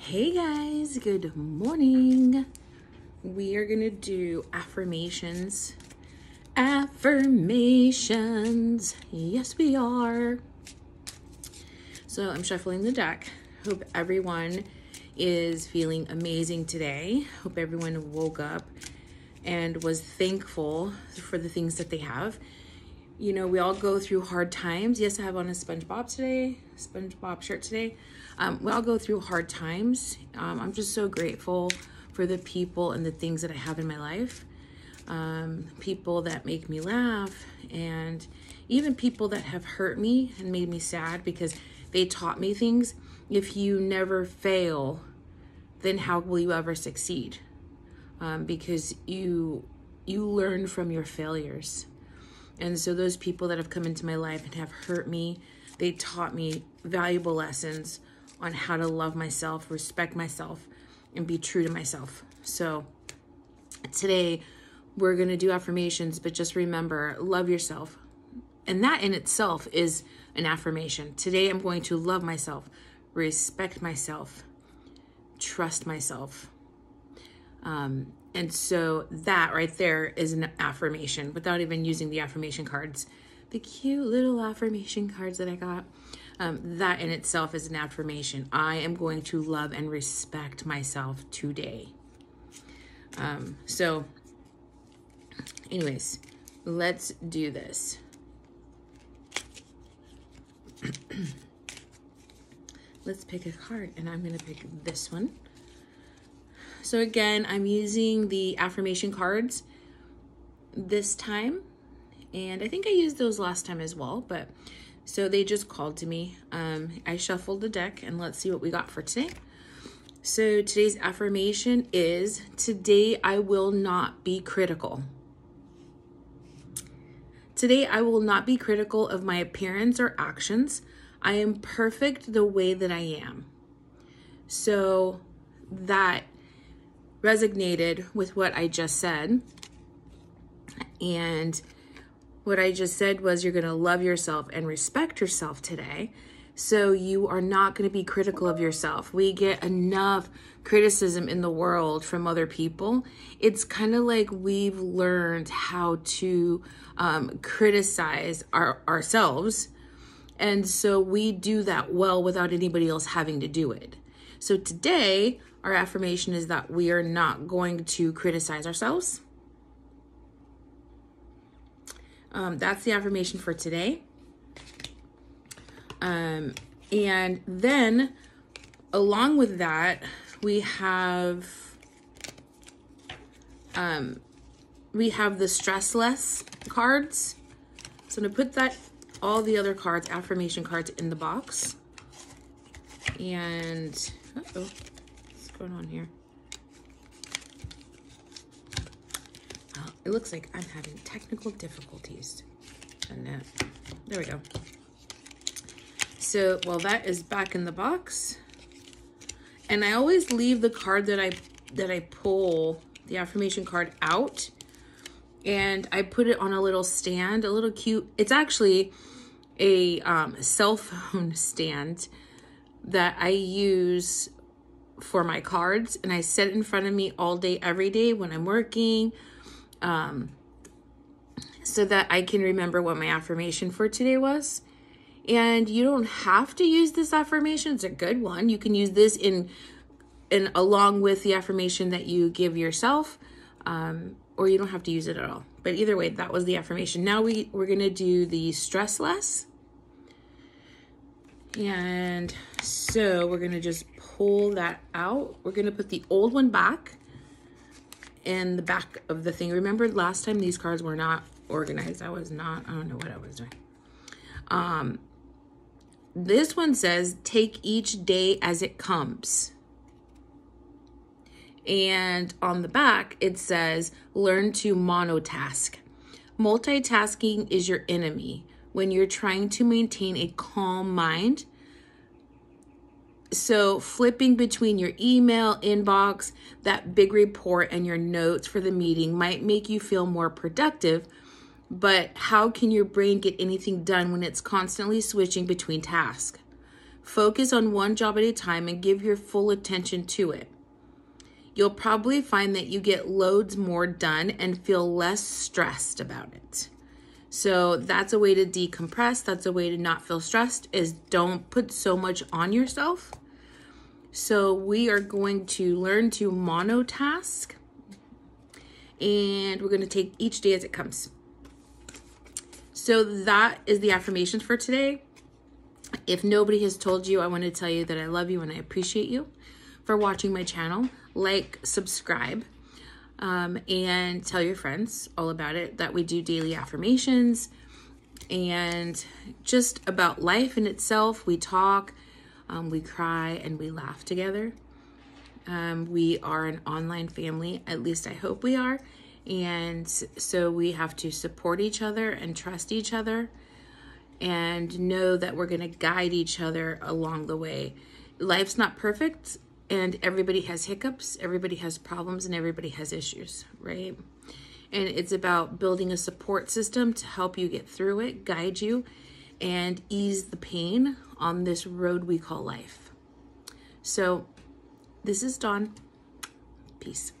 Hey guys, good morning. We are going to do affirmations. Affirmations. Yes, we are. So I'm shuffling the deck. Hope everyone is feeling amazing today. Hope everyone woke up and was thankful for the things that they have. You know, we all go through hard times. Yes, I have on a SpongeBob today, SpongeBob shirt today. Um, we all go through hard times. Um, I'm just so grateful for the people and the things that I have in my life. Um, people that make me laugh, and even people that have hurt me and made me sad because they taught me things. If you never fail, then how will you ever succeed? Um, because you you learn from your failures. And so those people that have come into my life and have hurt me, they taught me valuable lessons on how to love myself, respect myself, and be true to myself. So today we're going to do affirmations, but just remember, love yourself. And that in itself is an affirmation. Today I'm going to love myself, respect myself, trust myself. Um, and so that right there is an affirmation without even using the affirmation cards. The cute little affirmation cards that I got. Um, that in itself is an affirmation. I am going to love and respect myself today. Um, so, anyways, let's do this. let's pick a card, and I'm going to pick this one. So again, I'm using the affirmation cards this time. And I think I used those last time as well, but so they just called to me. Um, I shuffled the deck and let's see what we got for today. So today's affirmation is Today I will not be critical. Today I will not be critical of my appearance or actions. I am perfect the way that I am. So that resonated with what I just said. And what I just said was you're going to love yourself and respect yourself today. So you are not going to be critical of yourself. We get enough criticism in the world from other people. It's kind of like we've learned how to um, criticize our, ourselves. And so we do that well without anybody else having to do it. So today, our affirmation is that we are not going to criticize ourselves. Um, that's the affirmation for today. Um, and then, along with that, we have um, we have the stress less cards. So I'm gonna put that all the other cards, affirmation cards, in the box. And uh oh what's going on here? It looks like I'm having technical difficulties. And uh, there we go. So, well, that is back in the box. And I always leave the card that I that I pull, the affirmation card out. And I put it on a little stand, a little cute. It's actually a um, cell phone stand that I use for my cards and I set it in front of me all day, every day when I'm working, um, so that I can remember what my affirmation for today was. And you don't have to use this affirmation. It's a good one. You can use this in, in along with the affirmation that you give yourself, um, or you don't have to use it at all. But either way, that was the affirmation. Now we, we're going to do the stress less. And so we're to just pull that out. We're to put the old one back in the back of the thing. Remember last time these cards were not organized. I was not, I don't know what I was doing. Um, this one says, take each day as it comes. And on the back, it says, learn to monotask. Multitasking is your enemy when you're trying to maintain a calm mind so, flipping between your email inbox, that big report, and your notes for the meeting might make you feel more productive. But how can your brain get anything done when it's constantly switching between tasks? Focus on one job at a time and give your full attention to it. You'll probably find that you get loads more done and feel less stressed about it. So that's a way to decompress. That's a way to not feel stressed is don't put so much on yourself. So we are going to learn to monotask and we're going to take each day as it comes. So that is the affirmations for today. If nobody has told you, I want to tell you that I love you and I appreciate you for watching my channel. Like, subscribe, um, and tell your friends all about it that we do daily affirmations and just about life in itself. We talk, um, we cry, and we laugh together. Um, we are an online family, at least I hope we are. And so we have to support each other and trust each other and know that we're going to guide each other along the way. Life's not perfect, and everybody has hiccups, everybody has problems, and everybody has issues, right? And it's about building a support system to help you get through it, guide you, and ease the pain on this road we call life. So, this is Dawn. Peace.